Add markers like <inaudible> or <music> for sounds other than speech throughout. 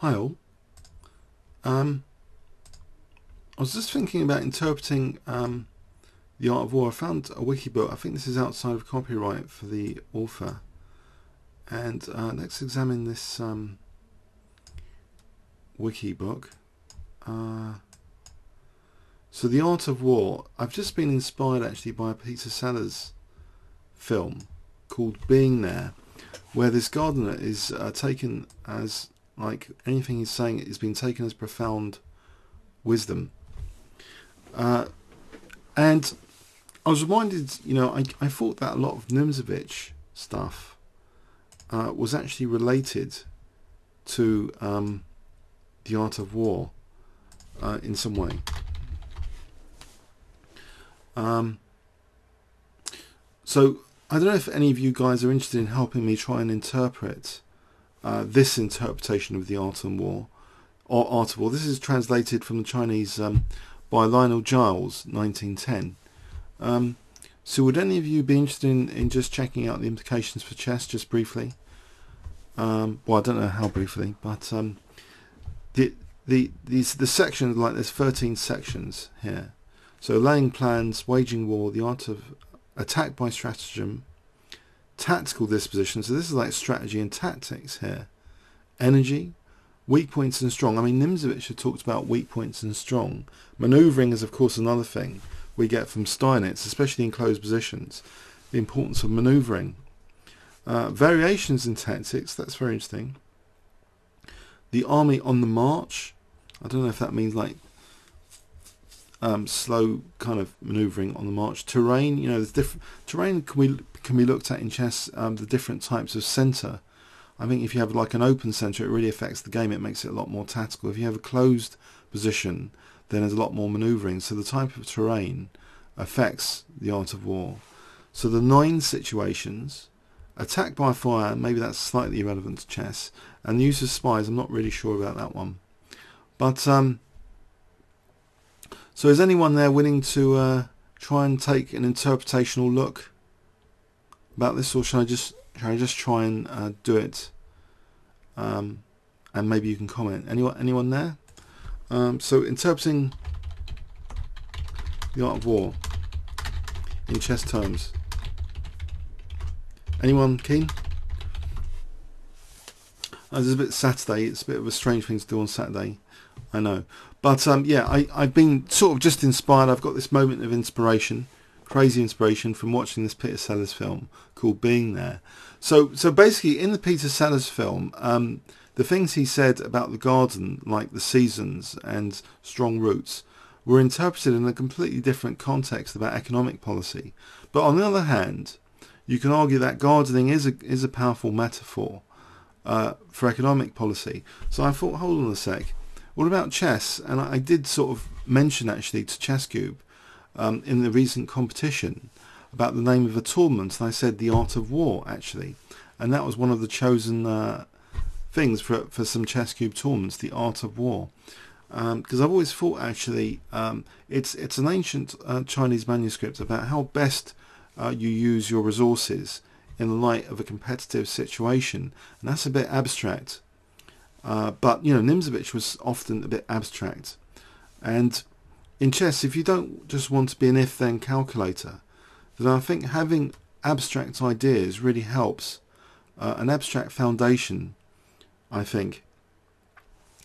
Hi all. Um, I was just thinking about interpreting um, the art of war. I found a wiki book. I think this is outside of copyright for the author. And uh, let's examine this um, wiki book. Uh, so the art of war. I've just been inspired actually by a Peter Sellers film called Being There, where this gardener is uh, taken as like anything he's saying is being taken as profound wisdom. Uh, and I was reminded, you know, I, I thought that a lot of Nimzovich stuff uh, was actually related to um, the art of war uh, in some way. Um, so I don't know if any of you guys are interested in helping me try and interpret uh, this interpretation of the Art and War, or Art of War. This is translated from the Chinese um, by Lionel Giles, 1910. Um, so would any of you be interested in, in just checking out the implications for chess just briefly? Um, well, I don't know how briefly, but um, the the these the sections like there's 13 sections here. So laying plans, waging war, the art of attack by stratagem, tactical disposition. So this is like strategy and tactics here. Energy, weak points and strong. I mean, Nimzovich had talked about weak points and strong. Manoeuvring is, of course, another thing we get from Steinitz, especially in closed positions. The importance of manoeuvring. Uh, variations in tactics, that's very interesting. The army on the march. I don't know if that means like um, slow kind of manoeuvring on the march. Terrain, you know, there's different terrain can be can be looked at in chess. Um, the different types of center. I think if you have like an open center, it really affects the game. It makes it a lot more tactical. If you have a closed position, then there's a lot more manoeuvring. So the type of terrain affects the art of war. So the nine situations, attack by fire, maybe that's slightly irrelevant to chess, and the use of spies. I'm not really sure about that one, but um, so is anyone there willing to uh, try and take an interpretational look about this, or should I just should I just try and uh, do it? Um, and maybe you can comment. Anyone anyone there? Um, so interpreting the art of war in chess terms. Anyone keen? Oh, it's a bit Saturday. It's a bit of a strange thing to do on Saturday. I know. But um, yeah, I, I've been sort of just inspired. I've got this moment of inspiration, crazy inspiration from watching this Peter Sellers film called Being There. So, so basically, in the Peter Sellers film, um, the things he said about the garden, like the seasons and strong roots, were interpreted in a completely different context about economic policy. But on the other hand, you can argue that gardening is a is a powerful metaphor uh, for economic policy. So I thought, hold on a sec. What about chess? And I did sort of mention actually to ChessCube um, in the recent competition about the name of a tournament, and I said the art of war actually, and that was one of the chosen uh, things for for some ChessCube tournaments, the art of war. Because um, I've always thought actually um, it's it's an ancient uh, Chinese manuscript about how best uh, you use your resources in the light of a competitive situation, and that's a bit abstract. Uh, but you know, Nimzovich was often a bit abstract, and in chess, if you don't just want to be an if-then calculator, then I think having abstract ideas really helps. Uh, an abstract foundation, I think,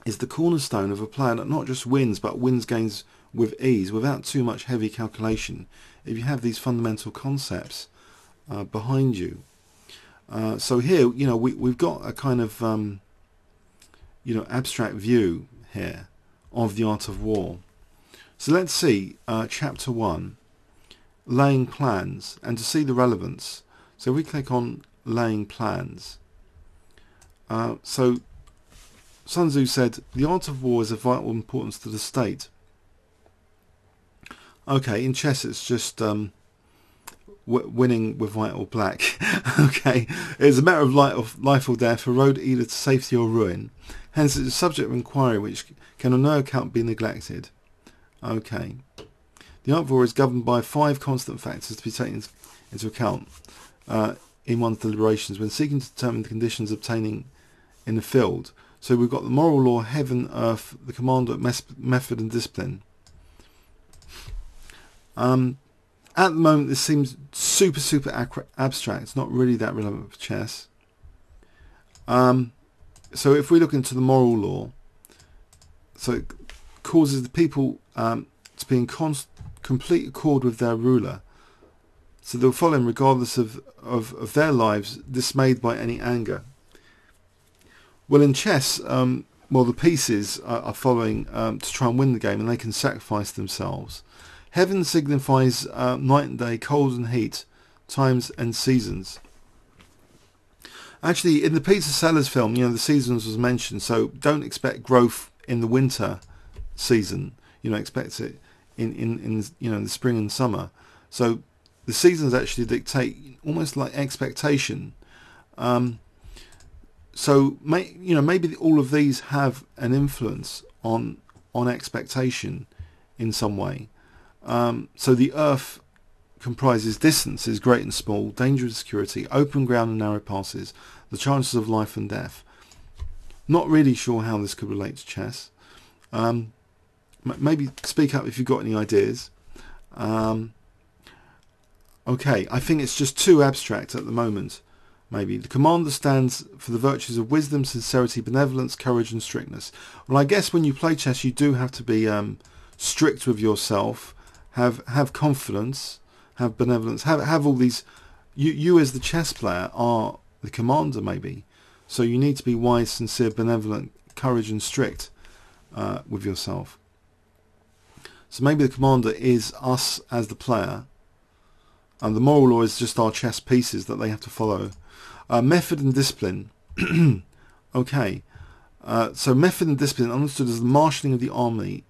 is the cornerstone of a player that not just wins, but wins games with ease, without too much heavy calculation. If you have these fundamental concepts uh, behind you. Uh, so here, you know, we, we've got a kind of um, you know, abstract view here of the art of war. So let's see uh, chapter 1, laying plans, and to see the relevance. So we click on laying plans. Uh, so Sun Tzu said, the art of war is of vital importance to the state. Okay, in chess it's just um, winning with white or black. <laughs> okay, it's a matter of life or death, a road either to safety or ruin. Hence, it's a subject of inquiry which can on no account be neglected. Okay. The war is governed by five constant factors to be taken into account uh, in one's deliberations when seeking to determine the conditions obtaining in the field. So we've got the moral law, heaven, earth, the commander, method and discipline. Um, at the moment, this seems super, super abstract. It's not really that relevant for chess. Um, so if we look into the moral law, so causes the people um, to be in complete accord with their ruler. So they'll follow him regardless of, of, of their lives, dismayed by any anger. Well, in chess, um, well, the pieces are, are following um, to try and win the game, and they can sacrifice themselves. Heaven signifies uh, night and day, cold and heat, times and seasons. Actually, in the Peter Sellers film, you know, the seasons was mentioned, so don't expect growth in the winter season. You know, expect it in, in, in you know, the spring and summer. So the seasons actually dictate almost like expectation. Um, so may, you know maybe all of these have an influence on on expectation in some way. Um, so the Earth comprises distances great and small, danger and security, open ground and narrow passes, the chances of life and death. Not really sure how this could relate to chess. Um, maybe speak up if you've got any ideas. Um, okay, I think it's just too abstract at the moment maybe. The commander stands for the virtues of wisdom, sincerity, benevolence, courage and strictness. Well, I guess when you play chess, you do have to be um, strict with yourself, have have confidence, have benevolence, have have all these. You you as the chess player are the commander, maybe. So you need to be wise, sincere, benevolent, courage and strict uh, with yourself. So maybe the commander is us as the player, and the moral law is just our chess pieces that they have to follow uh, method and discipline. <clears throat> okay. Uh, so method and discipline understood as the marshalling of the army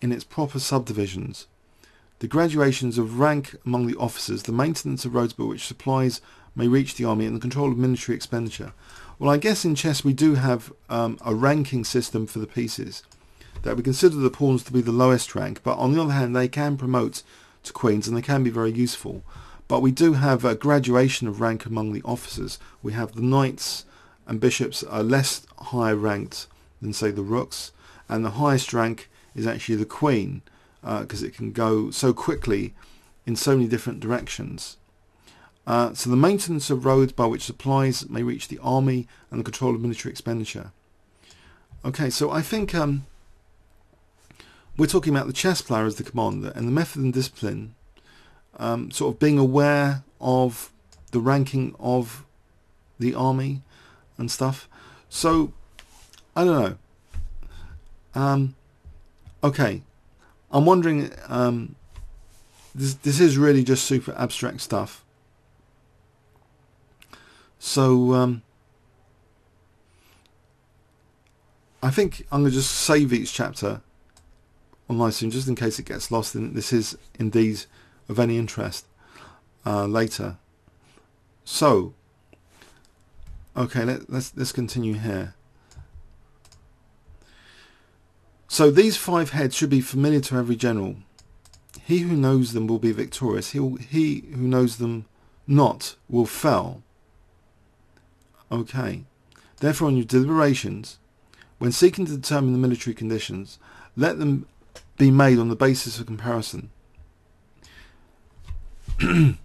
in its proper subdivisions, the graduations of rank among the officers, the maintenance of roads by which supplies may reach the army, and the control of military expenditure. Well, I guess in chess we do have um, a ranking system for the pieces that we consider the pawns to be the lowest rank, but on the other hand they can promote to queens and they can be very useful. But we do have a graduation of rank among the officers. We have the knights and bishops are less high ranked than say the rooks and the highest rank is actually the queen because uh, it can go so quickly in so many different directions. Uh, so the maintenance of roads by which supplies may reach the army and the control of military expenditure. Okay, so I think um, we're talking about the chess player as the commander and the method and discipline um, sort of being aware of the ranking of the army and stuff. So, I don't know. Um, okay, I'm wondering. Um, this this is really just super abstract stuff. So um, I think I'm going to just save each chapter online soon, just in case it gets lost. And this is indeed of any interest uh, later. So, okay, let, let's let's continue here. So these five heads should be familiar to every general. He who knows them will be victorious. He, will, he who knows them not will fail. Okay. Therefore, in your deliberations, when seeking to determine the military conditions, let them be made on the basis of comparison. <clears throat>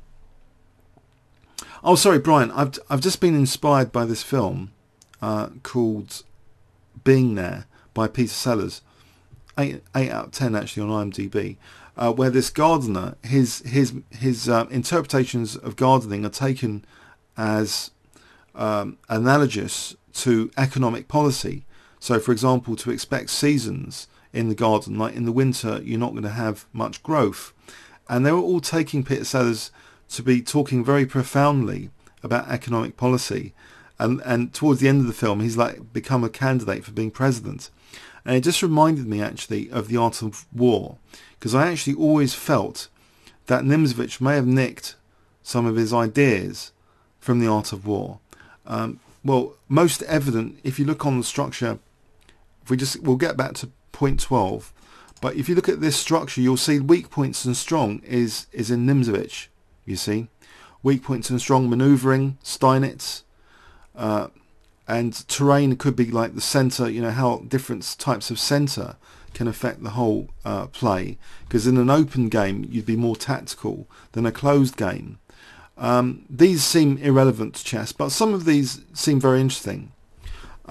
oh, sorry, Brian. I've I've just been inspired by this film uh, called Being There by Peter Sellers. Eight, eight out of ten actually on IMDb, uh, where this gardener, his his his uh, interpretations of gardening are taken as um, analogous to economic policy. So, for example, to expect seasons in the garden, like in the winter, you're not going to have much growth and they were all taking Peter Sellers to be talking very profoundly about economic policy. And, and towards the end of the film, he's like become a candidate for being president. And it just reminded me actually of the art of war, because I actually always felt that Nimzovich may have nicked some of his ideas from the art of war. Um, well, most evident if you look on the structure. If we just, we'll get back to point twelve. But if you look at this structure, you'll see weak points and strong is, is in Nimzovich, you see. Weak points and strong manoeuvring, Steinitz, uh, and terrain could be like the center. You know how different types of center can affect the whole uh, play. Because in an open game, you'd be more tactical than a closed game. Um, these seem irrelevant to chess, but some of these seem very interesting.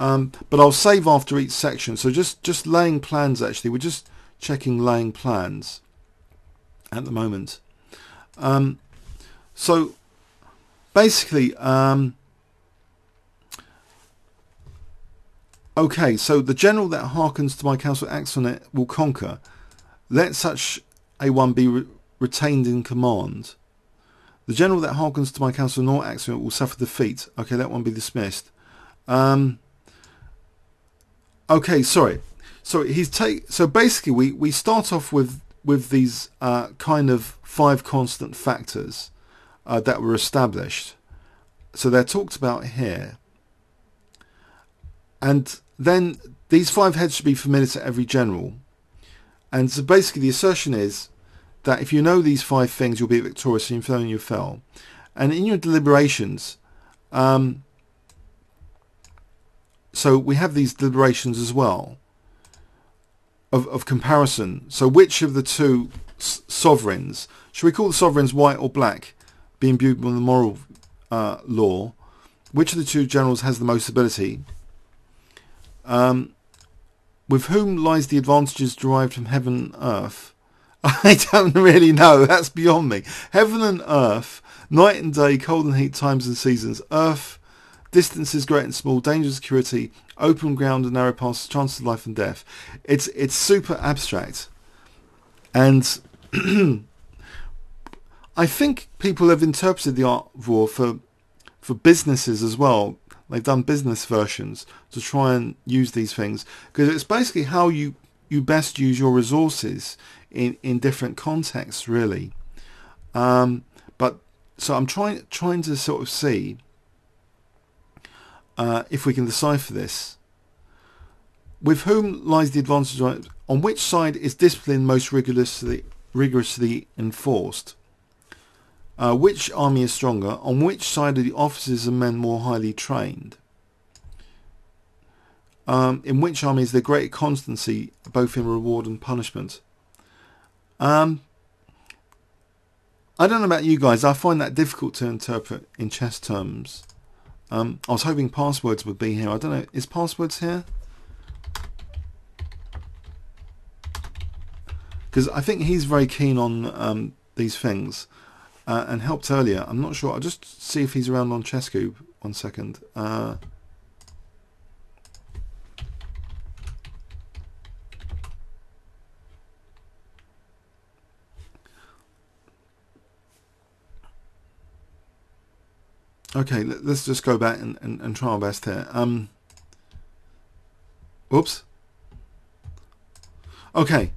Um, but I'll save after each section. So just, just laying plans actually. We're just checking laying plans at the moment. Um, so basically, um, okay, so the general that hearkens to my counsel acts on it will conquer. Let such a one be re- retained in command. The general that hearkens to my counsel nor acts on it will suffer defeat. Okay, let one be dismissed. Um, okay, sorry. So he's take. So basically, we we start off with with these uh, kind of five constant factors uh, that were established. So they're talked about here. And then these five heads should be familiar to every general. And so basically the assertion is that if you know these five things, you'll be victorious and you fell. And in your deliberations, um, so we have these deliberations as well of, of comparison. So which of the two sovereigns, should we call the sovereigns white or black, be imbued with the moral uh, law? Which of the two generals has the most ability? Um, with whom lies the advantages derived from heaven and earth? <laughs> I don't really know. That's beyond me. Heaven and earth, night and day, cold and heat, times and seasons. Earth, distances great and small, danger, security, open ground and narrow paths, chance of life and death. It's it's super abstract, and <clears throat> I think people have interpreted the art of war for for businesses as well. They've done business versions to try and use these things because it's basically how you you best use your resources in in different contexts, really. Um, but so I'm trying trying to sort of see uh, if we can decipher this. With whom lies the advantage? On which side is discipline most rigorously, rigorously enforced? Uh, which army is stronger? On which side are the officers and men more highly trained? Um, in which army is there greater constancy, both in reward and punishment? Um, I don't know about you guys. I find that difficult to interpret in chess terms. Um, I was hoping passwords would be here. I don't know. Is passwords here? Because I think he's very keen on um, these things uh, and helped earlier. I'm not sure. I'll just see if he's around on ChessCube. One second. Uh, Okay, let's just go back and, and, and try our best here. Um, whoops. Okay.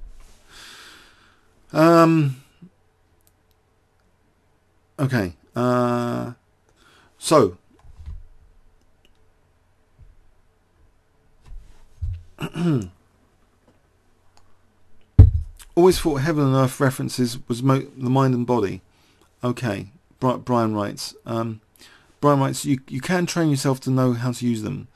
Um, okay. Uh, so. <clears throat> Always thought heaven and earth references was the mind and body. Okay. Brian writes. Um, Brian you, you can train yourself to know how to use them.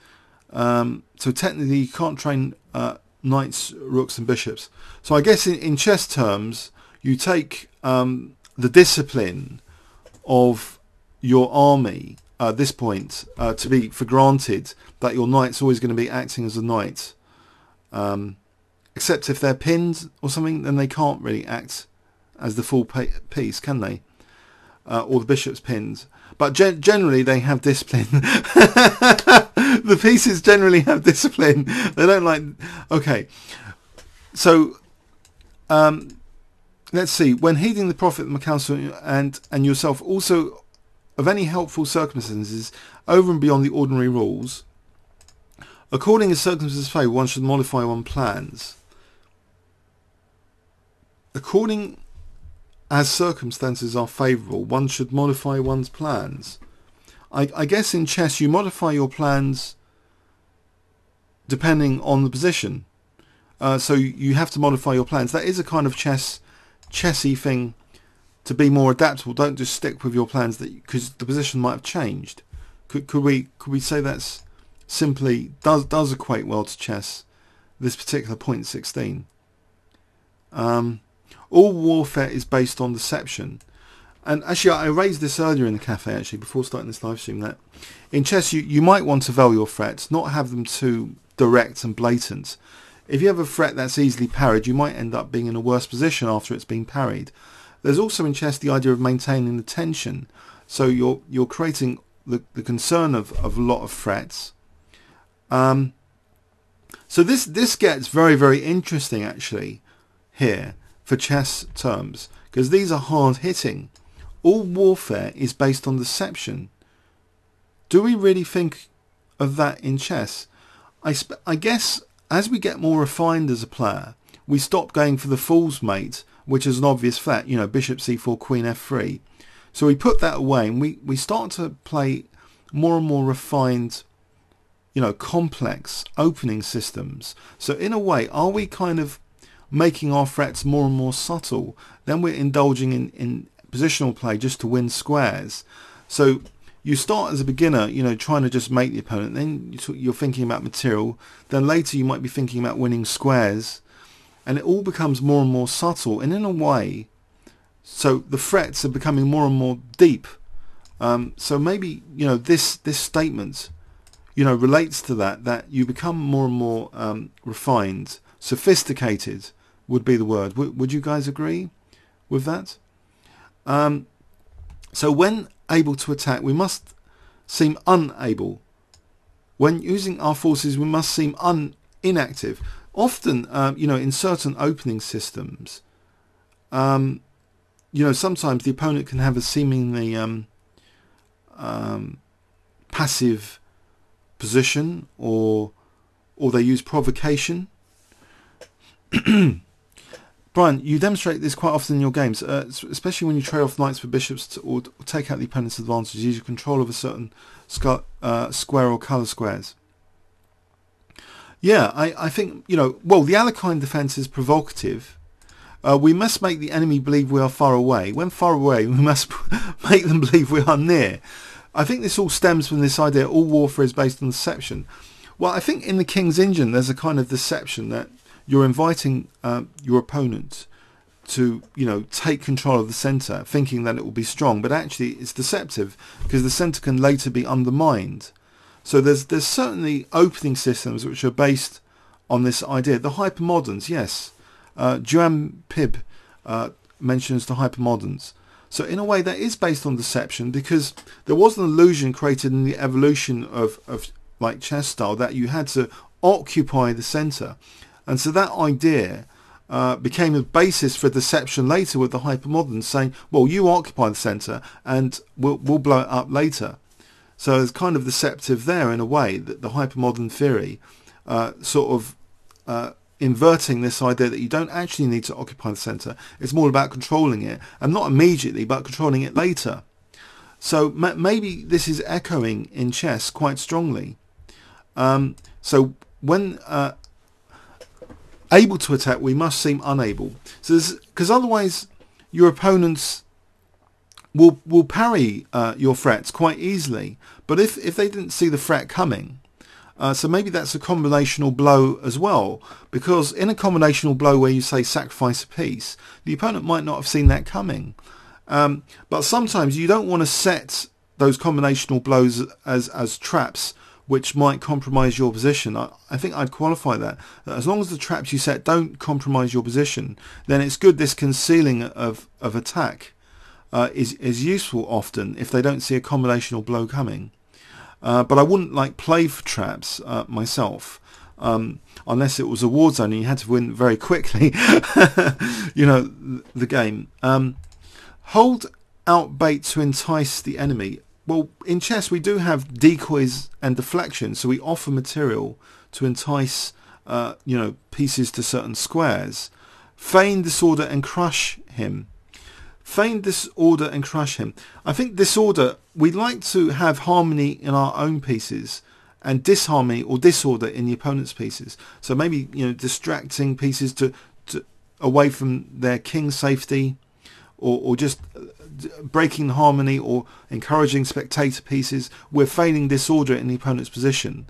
Um, so technically you can't train uh, knights, rooks and bishops. So I guess in, in chess terms, you take um, the discipline of your army at this point uh, to be for granted that your knight's always going to be acting as a knight. Um, except if they're pinned or something, then they can't really act as the full piece, can they? Uh, or the bishop's pinned. But gen- generally, they have discipline. <laughs> the pieces generally have discipline. They don't like. Okay, so um, let's see. When heeding the profit, the counsel, and and yourself, also of any helpful circumstances over and beyond the ordinary rules, according as circumstances favour, one should modify one's plans. According as circumstances are favourable, one should modify one's plans. I, I, guess in chess you modify your plans depending on the position. Uh, so you have to modify your plans. That is a kind of chess, chessy thing to be more adaptable. Don't just stick with your plans that because the position might have changed. Could could we could we say that's simply does does equate well to chess. This particular point 16. Um, all warfare is based on deception. And actually, I raised this earlier in the cafe, actually, before starting this live stream, that in chess, you, you might want to veil your threats, not have them too direct and blatant. If you have a threat that's easily parried, you might end up being in a worse position after it's been parried. There's also in chess the idea of maintaining the tension. So you're you're creating the, the concern of, of a lot of threats. Um, so this this gets very very interesting actually here for chess terms because these are hard hitting. All warfare is based on deception. Do we really think of that in chess? I, sp- I guess as we get more refined as a player, we stop going for the fool's mate, which is an obvious threat, you know, bishop c4, queen f3. So we put that away and we, we start to play more and more refined, you know, complex opening systems. So in a way, are we kind of making our threats more and more subtle? Then we're indulging in, in positional play just to win squares. So you start as a beginner, you know, trying to just make the opponent. Then you're thinking about material. Then later you might be thinking about winning squares, and it all becomes more and more subtle. And in a way, so the threats are becoming more and more deep. Um, so maybe you know this this statement, you know, relates to that. That you become more and more um, refined, sophisticated would be the word. W- would you guys agree with that? Um, so when able to attack, we must seem unable. When using our forces, we must seem un- inactive. Often, um, you know, in certain opening systems, um, you know, sometimes the opponent can have a seemingly um, um passive position, or or they use provocation. <clears throat> <clears throat> Brian, you demonstrate this quite often in your games, uh, especially when you trade off knights for bishops to, or, or, take out the opponent's advantage. Use your control of a certain uh, square or colour squares. Yeah, I, I think, you know, well, the Alekhine defence is provocative. Uh, we must make the enemy believe we are far away. When far away, <laughs> we must make them believe we are near. I think this all stems from this idea all warfare is based on deception. Well, I think in the King's Indian there's a kind of deception that you're inviting uh, your opponent to you know take control of the center thinking that it will be strong but actually it's deceptive because the center can later be undermined. So there's there's certainly opening systems which are based on this idea. The hypermoderns yes. Uh, Joan Pib uh, mentions the hypermoderns. So in a way that is based on deception because there was an illusion created in the evolution of, of like chess style that you had to occupy the center and so that idea uh, became a basis for deception later with the hypermoderns saying, well, you occupy the centre and we'll, we'll blow it up later. So it's kind of deceptive there in a way that the hypermodern theory uh, sort of uh, inverting this idea that you don't actually need to occupy the centre. It's more about controlling it, and not immediately, but controlling it later. So maybe this is echoing in chess quite strongly. Um, so when uh, able to attack, we must seem unable. So, because otherwise, your opponents will will parry uh, your threats quite easily. But if if they didn't see the threat coming, uh, so maybe that's a combinational blow as well. Because in a combinational blow where you say sacrifice a piece, the opponent might not have seen that coming. Um, but sometimes you don't want to set those combinational blows as as traps which might compromise your position. I, I think I'd qualify that. As long as the traps you set don't compromise your position, then it's good this concealing of, of attack uh, is, is useful often if they don't see a combination or blow coming. Uh, but I wouldn't like play for traps uh, myself. Um, unless it was a war zone and you had to win very quickly, <laughs> you know, the game. Um, hold out bait to entice the enemy. Well, in chess we do have decoys and deflection, so we offer material to entice, uh, you know, pieces to certain squares. Feign disorder and crush him. Feign disorder and crush him. I think disorder, we like to have harmony in our own pieces and disharmony or disorder in the opponent's pieces. So maybe, you know, distracting pieces to, to away from their king safety or, or just breaking harmony or encouraging spectator pieces, we're feigning disorder in the opponent's position.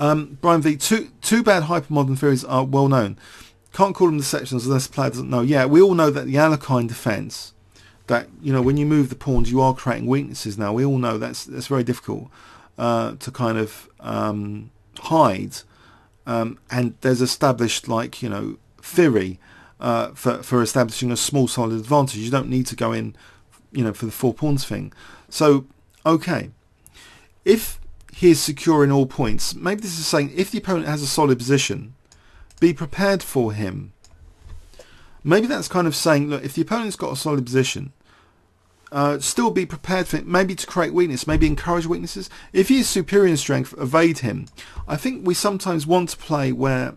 Um, Brian V. Two two bad hypermodern theories are well known. Can't call them deceptions unless the player doesn't know. Yeah, we all know that the Alekhine defense, that you know when you move the pawns, you are creating weaknesses. Now we all know that's that's very difficult uh, to kind of um, hide. Um, and there's established like you know theory uh, for for establishing a small solid advantage. You don't need to go in, you know, for the four pawns thing. So okay, if he is secure in all points, maybe this is saying if the opponent has a solid position, be prepared for him. Maybe that's kind of saying, look, if the opponent's got a solid position, uh, still be prepared for it, maybe to create weakness, maybe encourage weaknesses. If he is superior in strength, evade him. I think we sometimes want to play where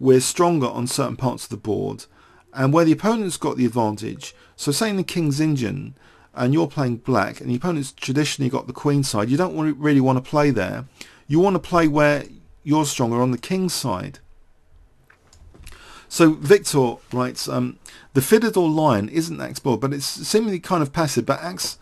we're stronger on certain parts of the board and where the opponent's got the advantage. So say in the King's Indian and you're playing black and the opponent's traditionally got the queen side, you don't really want to play there. You want to play where you're stronger on the king's side. So Victor writes, um, the Philidor lion isn't explored, but it's seemingly kind of passive, but acts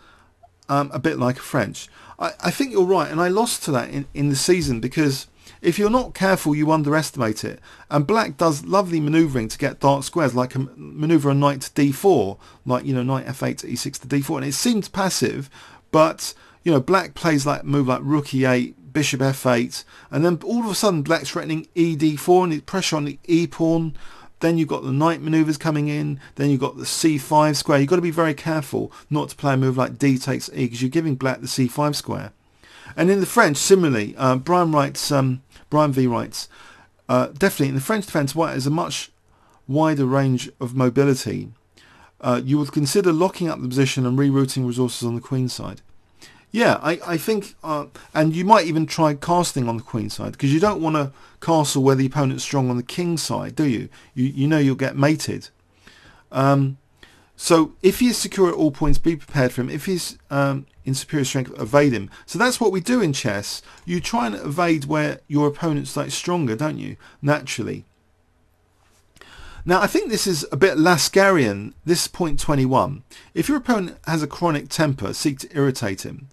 um, a bit like a French. I, I, think you're right, and I lost to that in, in the season because if you're not careful, you underestimate it. And black does lovely manoeuvring to get dark squares, like a manoeuvre a knight to d4, like, you know, knight f8 to e6 to d4. And it seems passive, but, you know, black plays like move like rook e8, bishop f8, and then all of a sudden black's threatening e d4 and the pressure on the e pawn then you've got the knight maneuvers coming in. Then you've got the c5 square. You've got to be very careful not to play a move like d takes e because you're giving black the c5 square. And in the French, similarly, uh, Brian writes, um, Brian V writes, uh, definitely in the French defence, white has a much wider range of mobility. Uh, you would consider locking up the position and rerouting resources on the queen side. Yeah, I, I think, uh, and you might even try casting on the queen side because you don't want to castle where the opponent's strong on the king side, do you? You, you know you'll get mated. Um, so if he is secure at all points, be prepared for him. If he's um, in superior strength, evade him. So that's what we do in chess. You try and evade where your opponent's like stronger, don't you? Naturally. Now, I think this is a bit Laskerian, this point 21. If your opponent has a chronic temper, seek to irritate him.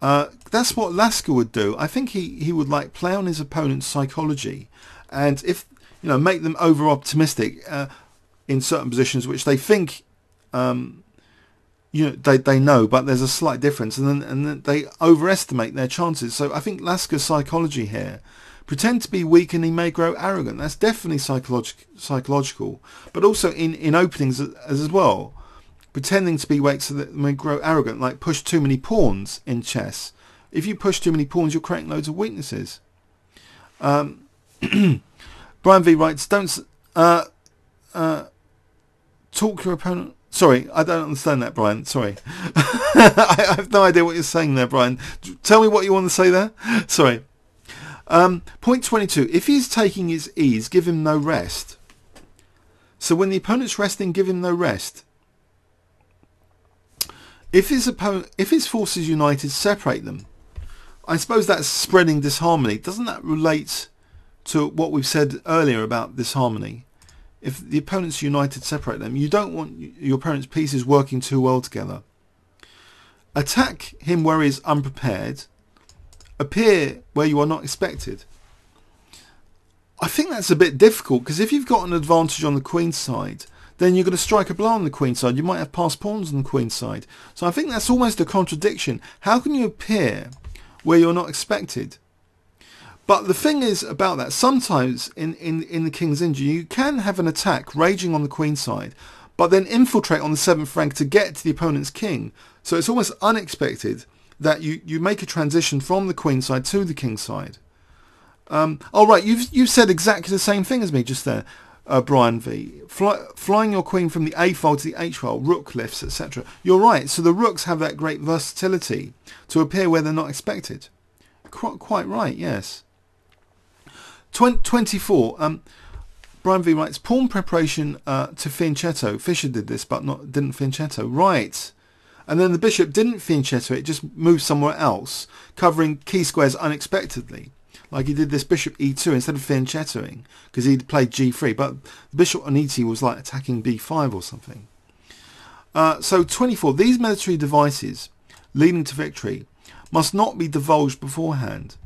Uh, that's what Lasker would do. I think he, he would like play on his opponent's psychology, and if you know make them over optimistic uh, in certain positions which they think um, you know they, they know, but there's a slight difference, and then and then they overestimate their chances. So I think Lasker's psychology here. Pretend to be weak and he may grow arrogant. That's definitely psycholog- psychological, but also in, in openings as, as well pretending to be weak so that they may grow arrogant, like push too many pawns in chess. If you push too many pawns, you're creating loads of weaknesses. Um, <clears throat> Brian V writes, don't uh, uh, talk your opponent. Sorry, I don't understand that, Brian. Sorry. <laughs> I have no idea what you're saying there, Brian. Tell me what you want to say there. <laughs> Sorry. Um, point 22. If he's taking his ease, give him no rest. So when the opponent's resting, give him no rest. If his opponent, if his forces united, separate them. I suppose that's spreading disharmony. Doesn't that relate to what we've said earlier about disharmony? If the opponents united, separate them. You don't want your opponent's pieces working too well together. Attack him where he is unprepared. Appear where you are not expected. I think that's a bit difficult because if you've got an advantage on the queen's side, then you're going to strike a blow on the queen side. You might have passed pawns on the queen side. So I think that's almost a contradiction. How can you appear where you're not expected? But the thing is about that, sometimes in, in, in the King's Indian, you can have an attack raging on the queen side, but then infiltrate on the seventh rank to get to the opponent's king. So it's almost unexpected that you, you make a transition from the queen side to the king side. Um, oh, right, you've, you've said exactly the same thing as me just there uh, Brian V. Fly, flying your queen from the A file to the H file, rook lifts, etc. You're right. So the rooks have that great versatility to appear where they're not expected. Qu- quite right. Yes. 24. Um, Brian V writes pawn preparation uh, to fianchetto. Fischer did this, but not didn't fianchetto. Right. And then the bishop didn't fianchetto. It just moved somewhere else, covering key squares unexpectedly like he did this bishop e2 instead of fianchettoing because he'd played g3 but the bishop on e2 was like attacking b5 or something uh, so 24 these military devices leading to victory must not be divulged beforehand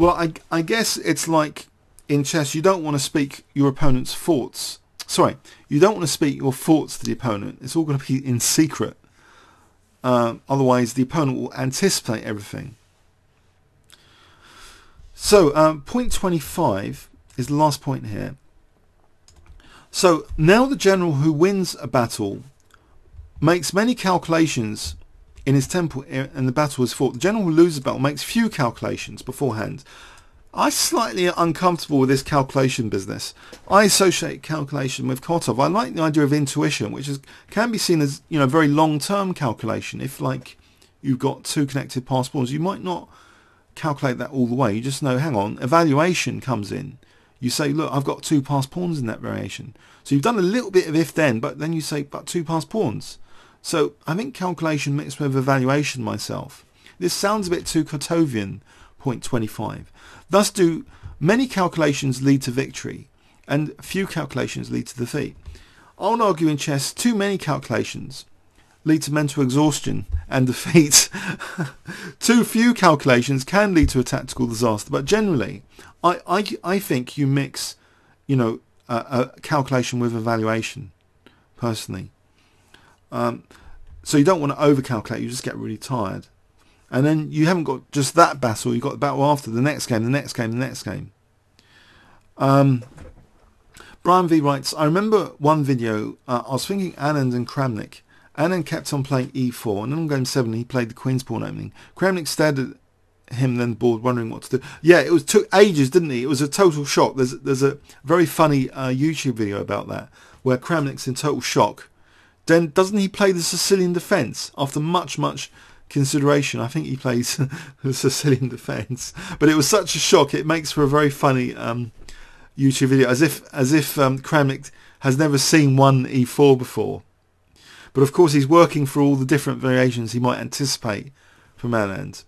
Well, I, I guess it's like in chess, you don't want to speak your opponent's thoughts. Sorry, you don't want to speak your thoughts to the opponent. It's all going to be in secret. Uh, otherwise, the opponent will anticipate everything. So, um, point 25 is the last point here. So, now the general who wins a battle makes many calculations in his temple eh, and the battle is fought. The general who loses the battle makes few calculations beforehand. I'm slightly uncomfortable with this calculation business. I associate calculation with Kotov. I like the idea of intuition, which is, can be seen as you know very long-term calculation. If like you've got two connected pass pawns, you might not calculate that all the way. You just know, hang on, evaluation comes in. You say, look, I've got two pass pawns in that variation. So you've done a little bit of if then, but then you say, but two pass pawns. So I think calculation mixed with evaluation myself. This sounds a bit too Kotovian, point 25. Thus do many calculations lead to victory, and few calculations lead to defeat. I would argue in chess too many calculations lead to mental exhaustion and <laughs> defeat. too few calculations can lead to a tactical disaster, but generally, I, I, I think you mix, you know, a, a calculation with evaluation, personally. Um, so you don't want to overcalculate. You just get really tired. And then you haven't got just that battle. You've got the battle after, the next game, the next game, the next game. Um, Brian V writes, I remember one video, uh, I was thinking Anand and Kramnik. Anand kept on playing e4, and then on game 7 he played the queen's pawn opening. Kramnik stared at him then bored, wondering what to do. Yeah, it was took ages, didn't he? It was a total shock. There's, there's a very funny uh, YouTube video about that, where Kramnik's in total shock then doesn't he play the Sicilian defence after much, much consideration? I think he plays <laughs> the Sicilian defence. But it was such a shock. It makes for a very funny um, YouTube video, as if as if um, Kramnik has never seen one E4 before. But of course, he's working for all the different variations he might anticipate from Anand.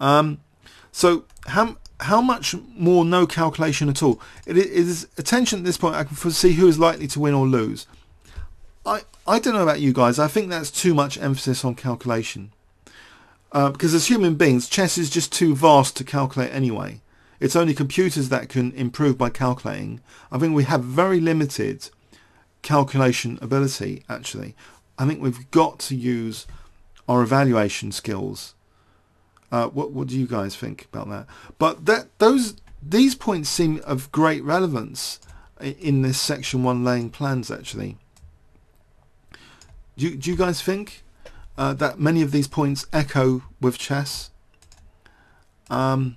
Um, so how how much more no calculation at all? It is attention at this point. I can foresee who is likely to win or lose. I, I don't know about you guys. I think that's too much emphasis on calculation. Uh, because as human beings, chess is just too vast to calculate anyway. It's only computers that can improve by calculating. I think we have very limited calculation ability, actually. I think we've got to use our evaluation skills. Uh, what, what do you guys think about that? But that those these points seem of great relevance in this section one laying plans, actually. Do do you guys think uh, that many of these points echo with chess? Um,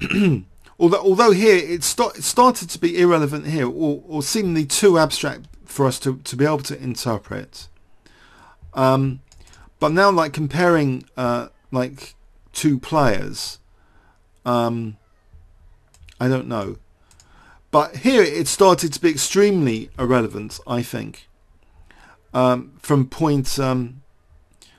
<clears throat> although, although here it, it, started to be irrelevant here, or, or seemingly too abstract for us to, to be able to interpret. Um, but now, like comparing uh, like two players, um, I don't know. But here it started to be extremely irrelevant, I think um, from point um,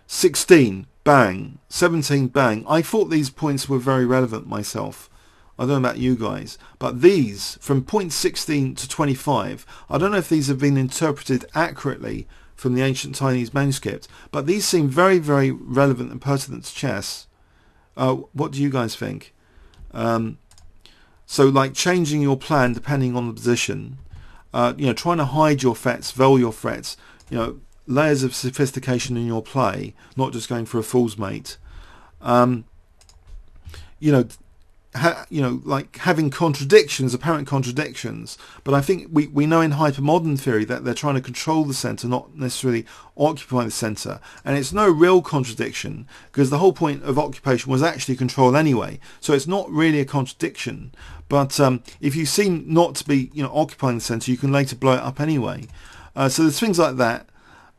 16, bang, 17, bang. I thought these points were very relevant myself. I don't know about you guys, but these from point 16 to 25, I don't know if these have been interpreted accurately from the ancient Chinese manuscript, but these seem very, very relevant and pertinent to chess. Uh, what do you guys think? Um, so like changing your plan depending on the position, uh, you know, trying to hide your threats, veil your threats, you know, layers of sophistication in your play, not just going for a fool's mate. Um, you know, ha, you know, like having contradictions, apparent contradictions. But I think we, we know in hypermodern theory that they're trying to control the centre, not necessarily occupy the centre. And it's no real contradiction because the whole point of occupation was actually control anyway. So it's not really a contradiction. But um, if you seem not to be, you know, occupying the centre, you can later blow it up anyway. Uh, so there's things like that.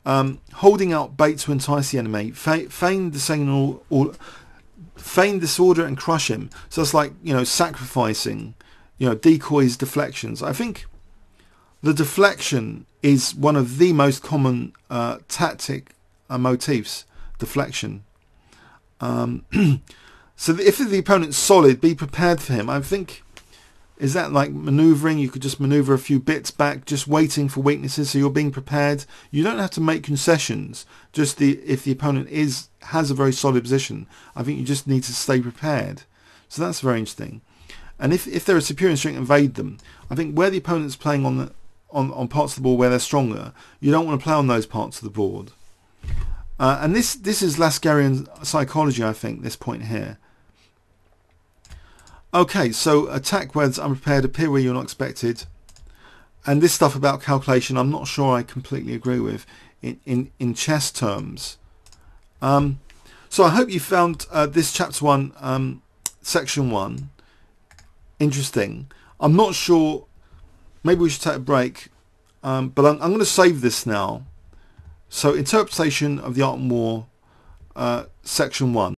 Um, holding out bait to entice the enemy, fe- feign the signal or feign disorder and crush him. So it's like you know sacrificing, you know decoys, deflections. I think the deflection is one of the most common uh, tactic uh, motifs. Deflection. Um, <clears throat> so if the opponent's solid, be prepared for him. I think is that like maneuvering? You could just maneuver a few bits back, just waiting for weaknesses, so you're being prepared. You don't have to make concessions. Just the if the opponent is has a very solid position, I think you just need to stay prepared. So that's very interesting. And if, if they're a superior strength, invade them. I think where the opponent's playing on the on, on parts of the board where they're stronger, you don't want to play on those parts of the board. Uh, and this this is Laskerian psychology, I think. This point here. Okay, so attack where unprepared, appear where you're not expected, and this stuff about calculation, I'm not sure I completely agree with in in, in chess terms. Um, so I hope you found uh, this chapter one, um, section one, interesting. I'm not sure. Maybe we should take a break, um, but I'm, I'm going to save this now. So interpretation of the art and war, uh, section one.